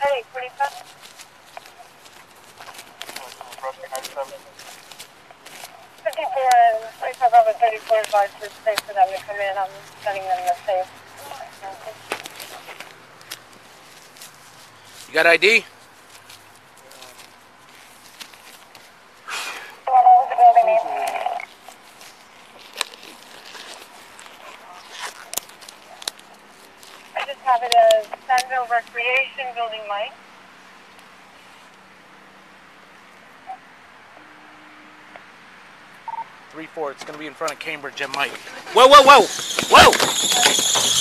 Hey, 45. Fifty-four and forty-five over thirty-four advised it's safe for them to come in. I'm sending them the safe. You got ID? I just have it as Sandville Recreation Building Mike. Three four. It's gonna be in front of Cambridge and Mike. Whoa, whoa, whoa, whoa!